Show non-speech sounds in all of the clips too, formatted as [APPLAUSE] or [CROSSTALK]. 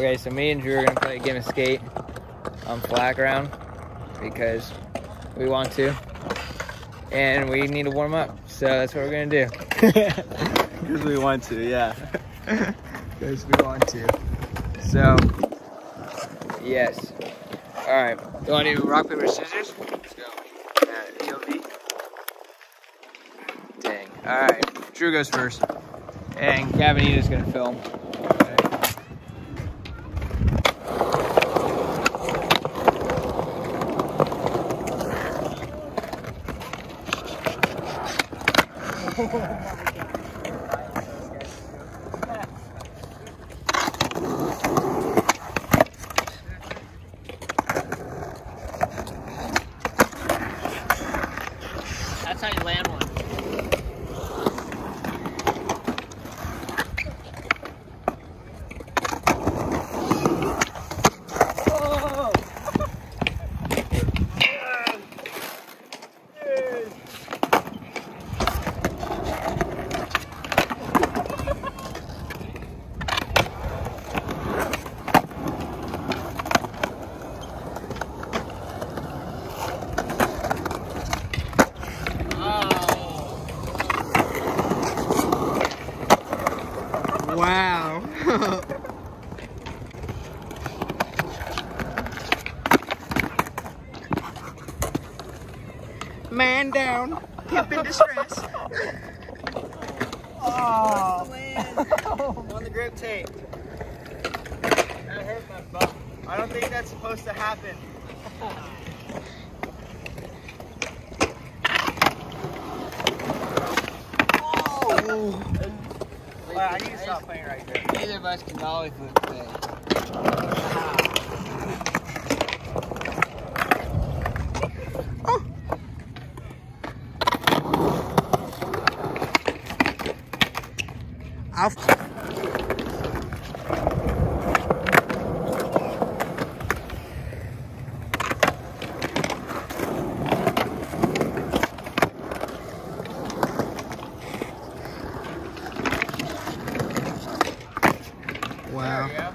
Okay, so me and Drew are gonna play a game of skate on flat ground because we want to. And we need to warm up. So that's what we're gonna do. [LAUGHS] Because we want to, yeah. [LAUGHS] Because we want to. So, yes. Alright. You wanna do rock, paper, scissors? Let's go. Uh. Dang. Alright. Drew goes first. And Gaven is gonna film. That's how you land one. Wow. [LAUGHS] Man down. Hip in distress. [LAUGHS] Oh, on the grip tape. That hurt my butt. I don't think that's supposed to happen. [LAUGHS] Well, I stop playing right there. Neither of us can dolly flip today. I'll Wow.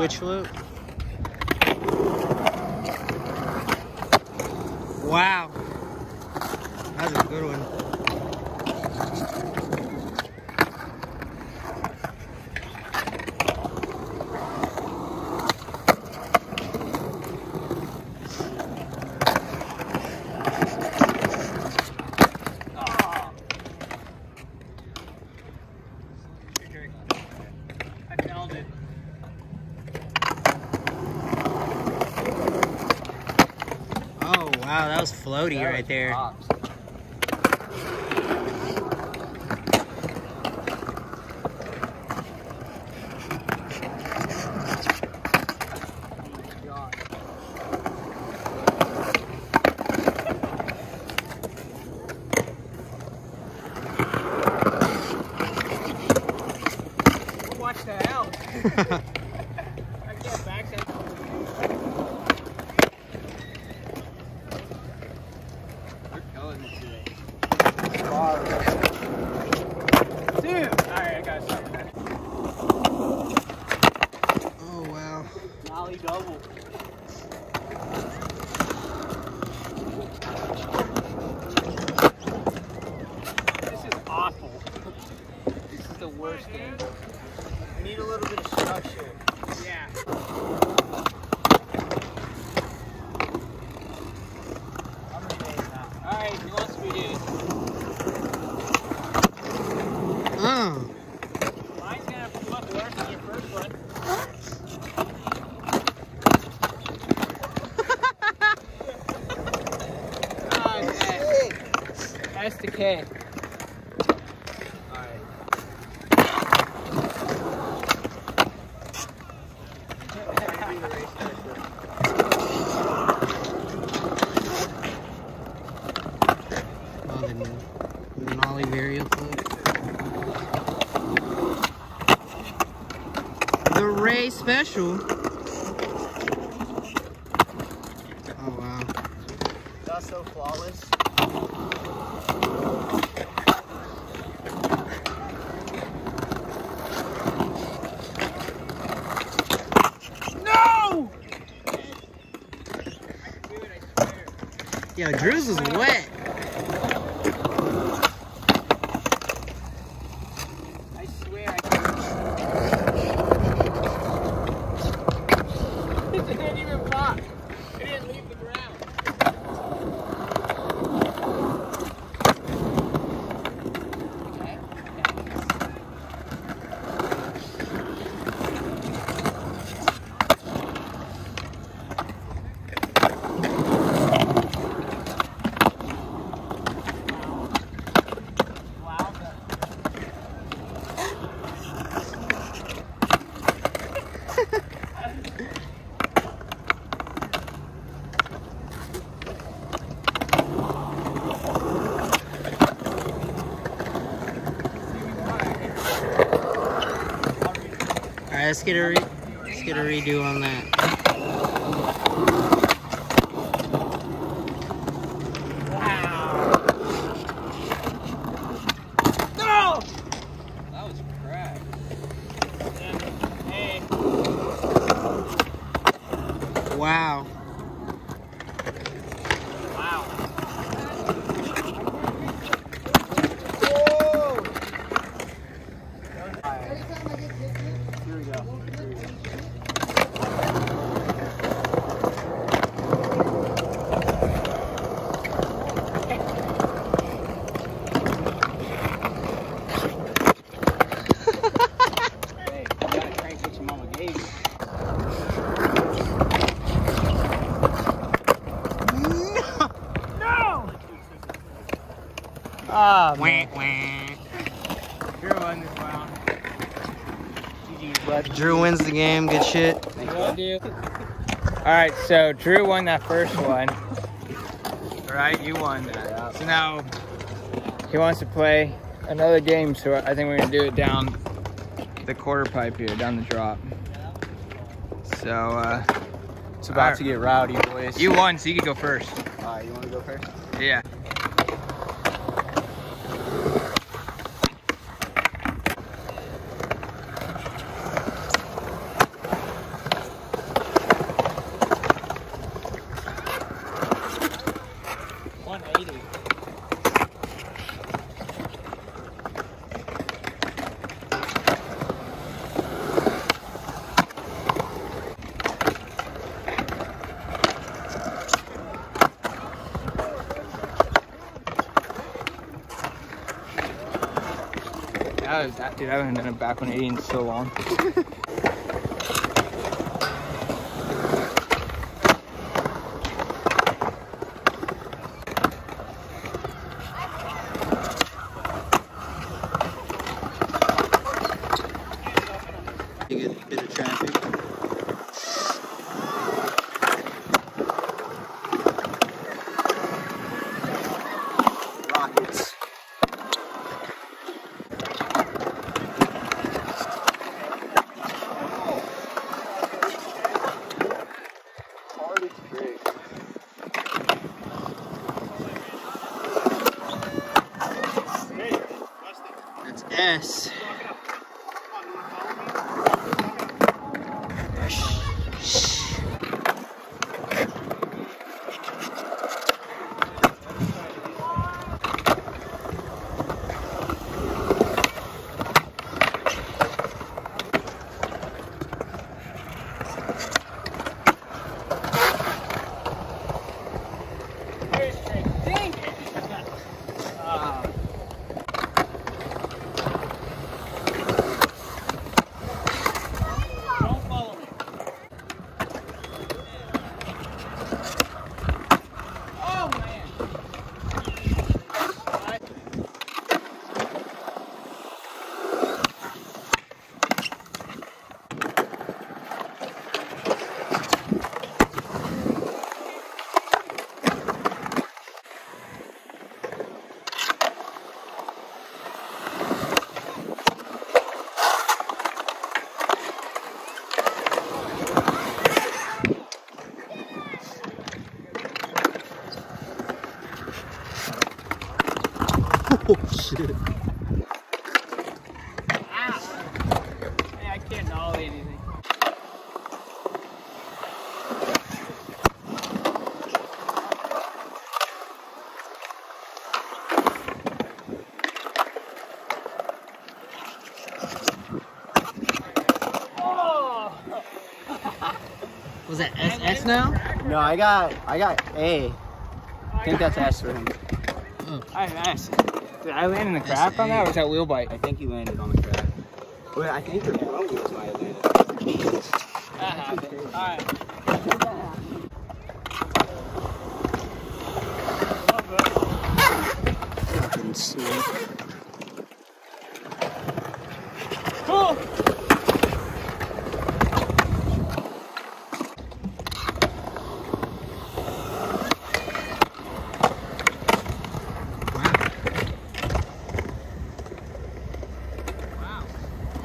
Switch flip. Wow. That's a good one. I nailed it. Oh wow, that was floaty right there. Watch Legal, mano. Yes. That's the Okay. The Denali varial flip. The Ray Special. Oh, wow. That's so flawless. No! Yo, Drew's was wet. Let's get a let's get a redo on that. No! That was. Wow. Whoa! Here we go. Hey, you gotta try and get your mama gave you. No! Ah, Wah, wah. Drew won this round. GG's, bud. Drew wins the game. Good shit. All right, so Drew won that first one. All right, you won that. So now he wants to play another game. So I think we're gonna do it down the quarter pipe here, down the drop. So uh, It's about to get rowdy, boys. you won, so you can go first. Alright, you want to go first? Yeah. Dude. I haven't done a back 180 in so long. [LAUGHS] Good bit of traffic. Rockets. Hardest trick. That's SS now? No, I got I got A. I think that's S for him. Mm. I nice. Did I land in the crap on that or was that wheel bite? I think he landed on the track. Wait, I think the front wheels might have landed. Uh-huh. That happened. Alright. Fucking sweet.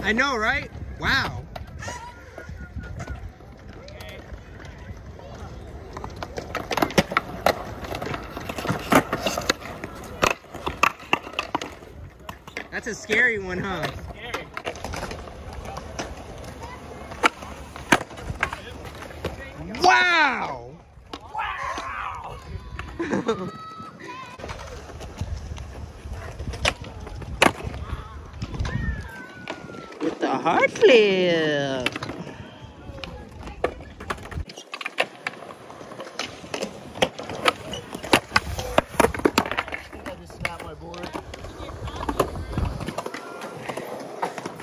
I know, right? Wow. That's a scary one, huh? Scary. Wow! Wow! With the hard flip.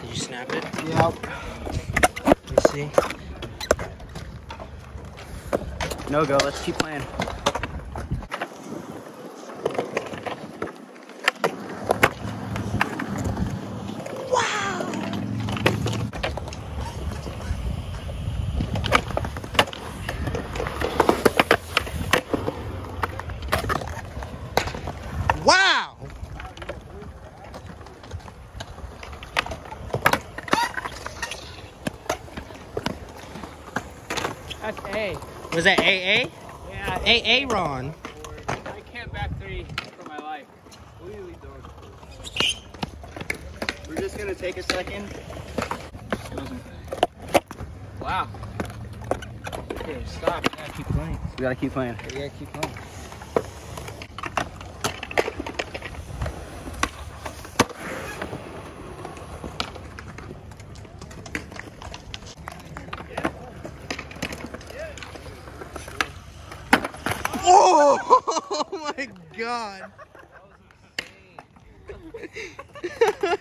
Did you snap it? Yep. Let's see. No go. Let's keep playing. Wow! That's A. Was that AA? Yeah. AA Ron. I can't back three for my life. We're just gonna take a second. Wow. Okay, stop. You gotta keep playing. We gotta keep playing. You gotta keep playing. Oh, my god. [LAUGHS]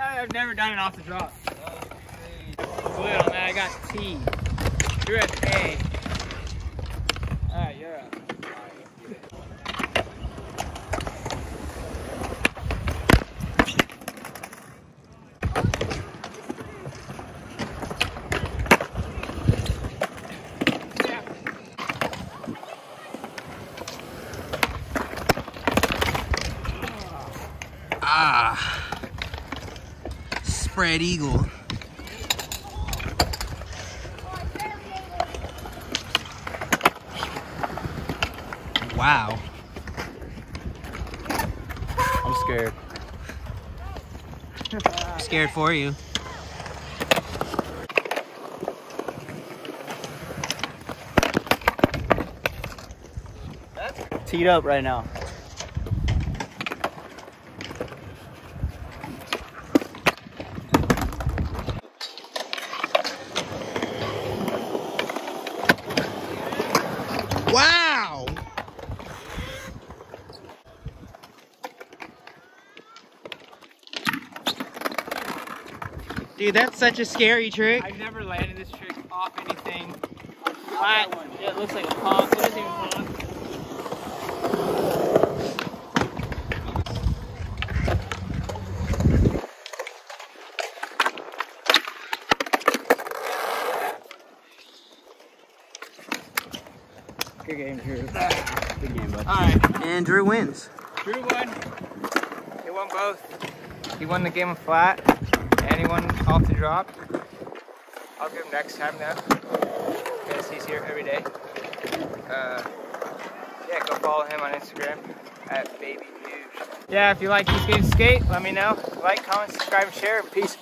I've never done it off the drop. On that. I got T. You're at A. Alright, you're up. Eagle. Wow. I'm scared. I'm Scared for you. Teed up right now. Wow. Dude, that's such a scary trick. I've never landed this trick off anything flat. Yeah, it looks like a pond. It isn't even a pond. Good game, Drew. Good game, bud. Alright, And Drew wins. Drew won. He won both. He won the game of flat, and won off the drop. I'll give him next time now. because he's here every day. Uh, yeah, go follow him on Instagram at Baby Nuge. yeah, if you like these games skate, let me know. Like, comment, subscribe, and share. Peace.